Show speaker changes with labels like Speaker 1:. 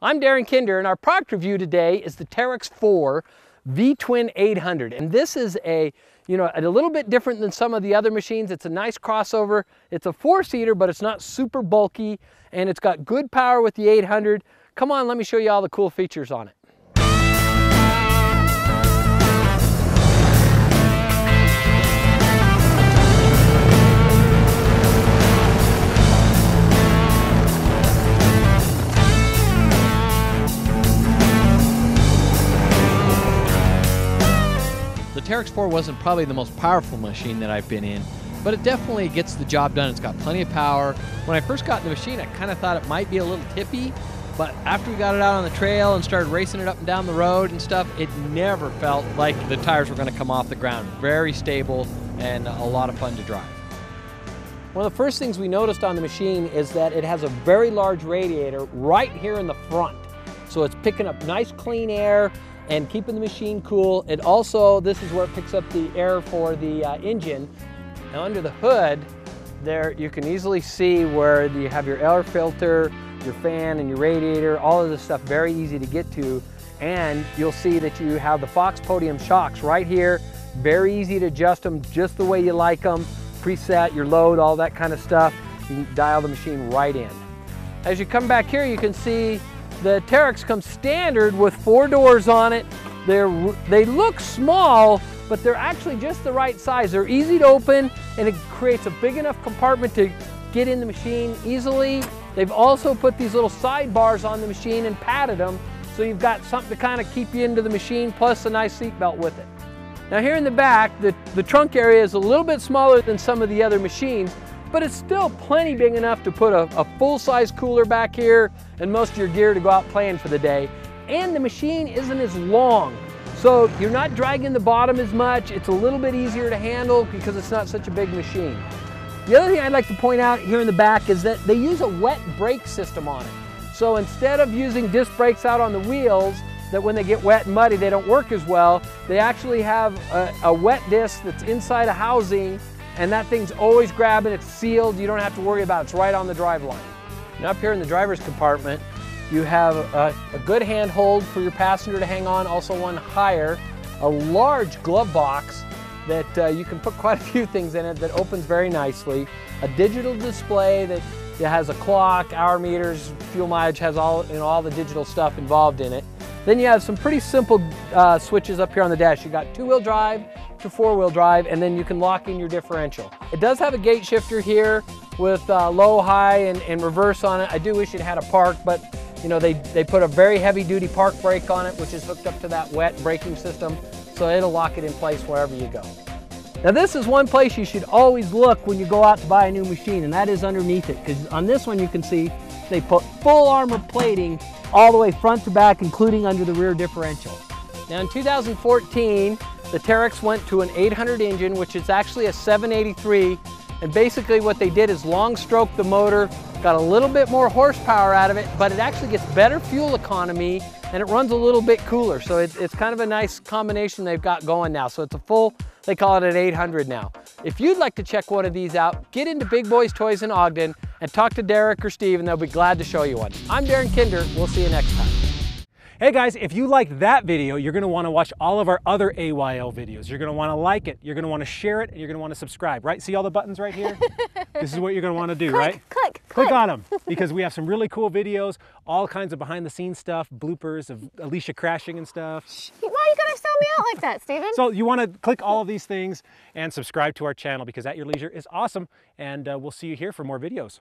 Speaker 1: I'm Darren Kinder and our product review today is the Teryx 4 V-Twin 800 and this is a you know a little bit different than some of the other machines. It's a nice crossover. It's a four-seater but it's not super bulky and it's got good power with the 800. Come on, let me show you all the cool features on it. Teryx 4 wasn't probably the most powerful machine that I've been in, but it definitely gets the job done. It's got plenty of power. When I first got in the machine, I kind of thought it might be a little tippy, but after we got it out on the trail and started racing it up and down the road and stuff, it never felt like the tires were going to come off the ground. Very stable and a lot of fun to drive. One of the first things we noticed on the machine is that it has a very large radiator right here in the front. So it's picking up nice clean air and keeping the machine cool. It also, this is where it picks up the air for the uh, engine. Now under the hood, there you can easily see where you have your air filter, your fan and your radiator, all of this stuff very easy to get to. And you'll see that you have the Fox Podium shocks right here. Very easy to adjust them just the way you like them. Preset, your load, all that kind of stuff. You dial the machine right in. As you come back here, you can see the Teryx comes standard with four doors on it. They're, they look small, but they're actually just the right size. They're easy to open and it creates a big enough compartment to get in the machine easily. They've also put these little sidebars on the machine and padded them so you've got something to kind of keep you into the machine plus a nice seat belt with it. Now here in the back, the, the trunk area is a little bit smaller than some of the other machines, but it's still plenty big enough to put a, a full-size cooler back here and most of your gear to go out playing for the day. And the machine isn't as long, so you're not dragging the bottom as much. It's a little bit easier to handle because it's not such a big machine. The other thing I'd like to point out here in the back is that they use a wet brake system on it. So instead of using disc brakes out on the wheels, that when they get wet and muddy, they don't work as well, they actually have a, a wet disc that's inside a housing and that thing's always grabbing, it's sealed, you don't have to worry about it, it's right on the drive line. Now up here in the driver's compartment, you have a, a good handhold for your passenger to hang on, also one higher, a large glove box that uh, you can put quite a few things in it that opens very nicely, a digital display that has a clock, hour meters, fuel mileage, has all, you know, all the digital stuff involved in it. Then you have some pretty simple uh, switches up here on the dash. You got two-wheel drive to four-wheel drive, and then you can lock in your differential. It does have a gate shifter here with uh, low, high, and, and reverse on it. I do wish it had a park, but you know, they, they put a very heavy-duty park brake on it, which is hooked up to that wet braking system, so it'll lock it in place wherever you go. Now this is one place you should always look when you go out to buy a new machine, and that is underneath it, because on this one you can see they put full armor plating all the way front to back, including under the rear differential. Now in 2014, the Teryx went to an 800 engine, which is actually a 783, and basically what they did is long stroke the motor, got a little bit more horsepower out of it, but it actually gets better fuel economy and it runs a little bit cooler. So it's, it's kind of a nice combination they've got going now. So it's a full, they call it an 800 now. If you'd like to check one of these out, get into Big Boys Toys in Ogden and talk to Derek or Steve and they'll be glad to show you one. I'm Darren Kinder, we'll see you next time.
Speaker 2: Hey guys, if you like that video, you're gonna wanna watch all of our other AYL videos. You're gonna wanna like it, you're gonna wanna share it, and you're gonna wanna subscribe, right? See all the buttons right here? this is what you're gonna wanna do,
Speaker 3: click,
Speaker 2: right?
Speaker 3: Click, click.
Speaker 2: Click on them, because we have some really cool videos, all kinds of behind the scenes stuff, bloopers of Alicia crashing and stuff.
Speaker 3: Why are you gonna sell me out like that, Steven?
Speaker 2: So you wanna click all of these things and subscribe to our channel because At Your Leisure is awesome, and uh, we'll see you here for more videos.